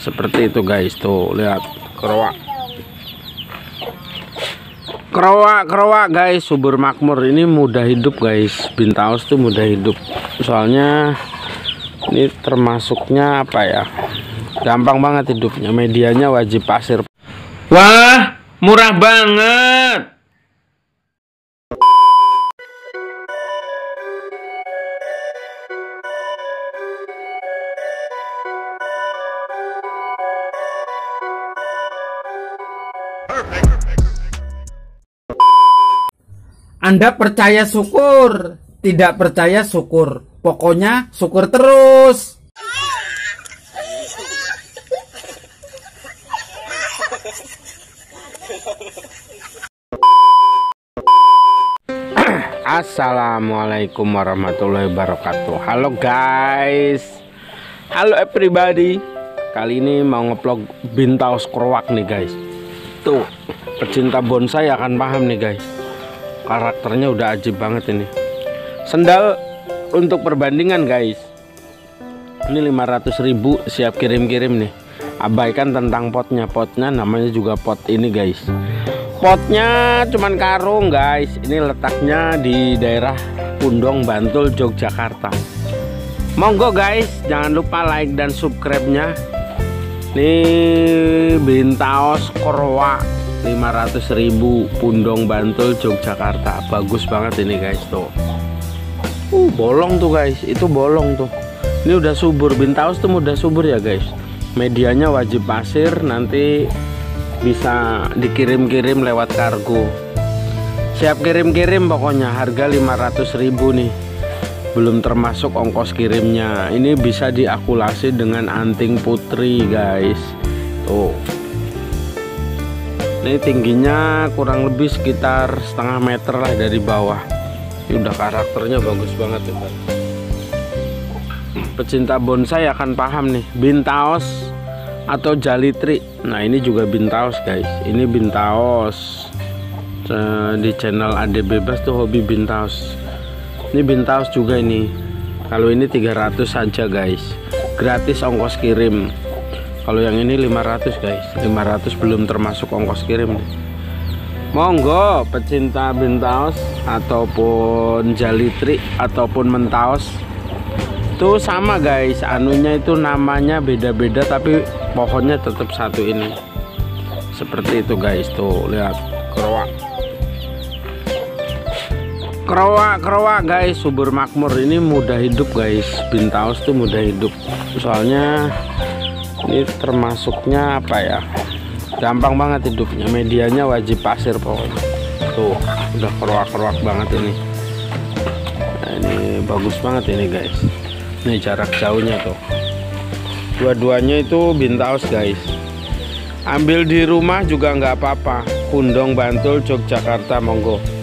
seperti itu guys. Tuh lihat. Kerowak kerowak kerowak guys. Subur makmur. Ini mudah hidup guys. Bintaus tuh mudah hidup. Soalnya ini termasuknya apa ya? Gampang banget hidupnya. Medianya wajib pasir. Wah murah banget Anda percaya syukur, tidak percaya syukur. Pokoknya syukur terus. Assalamualaikum warahmatullahi wabarakatuh Halo guys Halo everybody Kali ini mau ngeplog bintaus kerowak nih guys Tuh Pecinta bonsai akan paham nih guys. Karakternya udah ajib banget ini. Sendal Untuk perbandingan guys. Ini 500 ribu Siap kirim-kirim nih. Abaikan tentang potnya. Potnya namanya juga pot ini guys. Potnya cuman karung guys. Ini letaknya di daerah Pundong Bantul Yogyakarta. Monggo guys. Jangan lupa like dan subscribe nya ini bintaos korwa. 500.000 Pundong Bantul Yogyakarta. Bagus banget ini guys tuh. Uh bolong tuh guys. Itu bolong tuh. Ini udah subur. Bintaos tuh udah subur ya guys. Medianya wajib pasir. Nanti bisa dikirim-kirim lewat kargo. Siap kirim-kirim pokoknya. Harga 500.000 nih belum termasuk ongkos kirimnya. Ini bisa diakulasi dengan anting putri guys. Tuh. Ini tingginya kurang lebih sekitar setengah meter lah dari bawah. Ini udah karakternya bagus banget ya Pak. pecinta bonsai akan paham nih bintaos atau jalitri. Nah ini juga bintaos guys. Ini bintaos. Di channel ade bebas tuh hobi bintaos ini bintaos juga ini. Kalau ini 300 saja guys. Gratis ongkos kirim. Kalau yang ini 500 guys. 500 belum termasuk ongkos kirim. Monggo pecinta bintaos ataupun jalitri ataupun mentaos itu sama guys. Anunya itu namanya beda-beda tapi pohonnya tetap satu ini. Seperti itu guys. Tuh lihat. Kerowak kerowak kerowak guys. Subur makmur ini mudah hidup guys. Bintaus tuh mudah hidup. Soalnya ini termasuknya apa ya? Gampang banget hidupnya. Medianya wajib pasir pokoknya. Tuh udah kerowak-kerowak banget ini. Nah, ini bagus banget ini guys. Ini jarak jauhnya tuh. Dua-duanya itu bintaus guys. Ambil di rumah juga nggak apa-apa. Pundong Bantul Yogyakarta monggo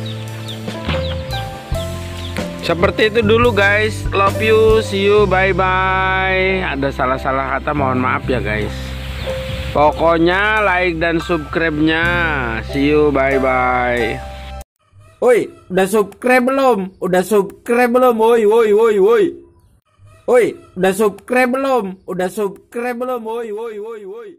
seperti itu dulu guys love you see you bye bye ada salah-salah kata mohon maaf ya guys pokoknya like dan subscribe nya see you bye bye Woi, udah subscribe belum? Udah subscribe belum? Woi, woi, woi, woi. Woi, udah subscribe belum? Udah subscribe belum? Woi, woi, woi, woi.